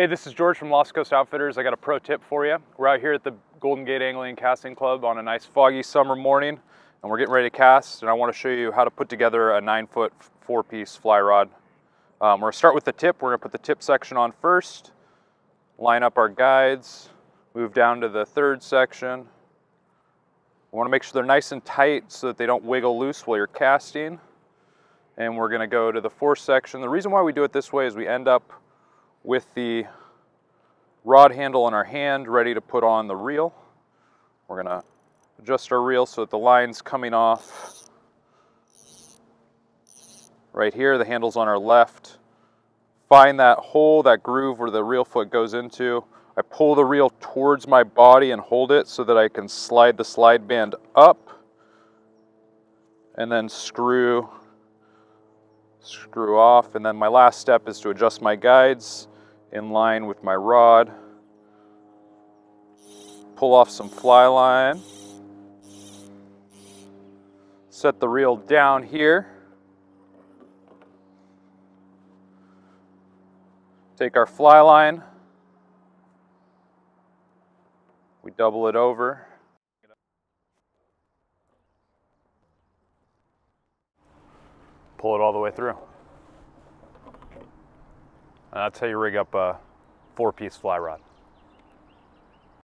Hey, this is George from Lost Coast Outfitters. I got a pro tip for you. We're out here at the Golden Gate Angling Casting Club on a nice foggy summer morning and we're getting ready to cast and I want to show you how to put together a nine foot four piece fly rod. Um, we're going to start with the tip. We're going to put the tip section on first, line up our guides, move down to the third section. We want to make sure they're nice and tight so that they don't wiggle loose while you're casting. And we're going to go to the fourth section. The reason why we do it this way is we end up with the rod handle in our hand ready to put on the reel. We're gonna adjust our reel so that the line's coming off right here. The handle's on our left. Find that hole, that groove where the reel foot goes into. I pull the reel towards my body and hold it so that I can slide the slide band up and then screw screw off and then my last step is to adjust my guides in line with my rod. Pull off some fly line. Set the reel down here. Take our fly line. We double it over. Pull it all the way through. And that's how you rig up a four piece fly rod.